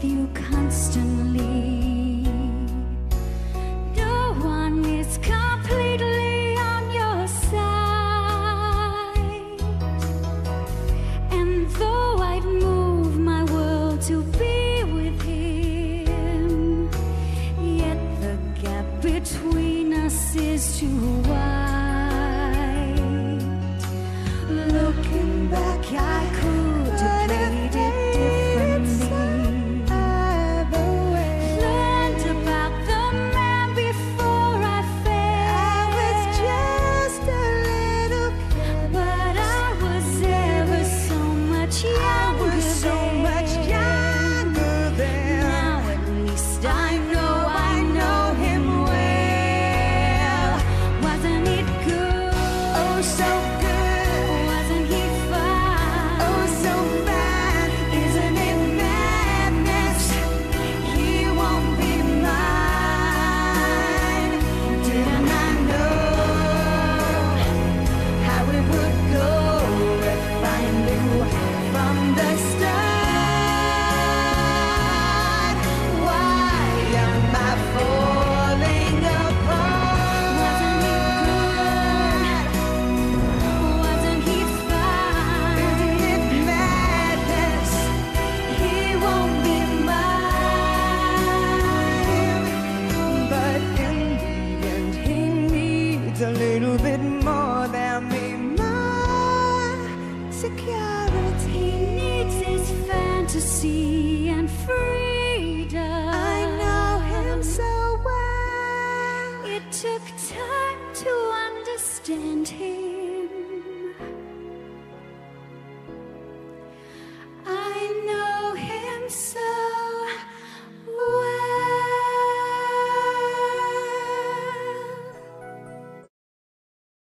with you constantly. No one is completely on your side. And though I'd move my world to be with him, yet the gap between us is too wide. little bit more than me. My security needs his fantasy and freedom. I know him so well. It took time to understand him.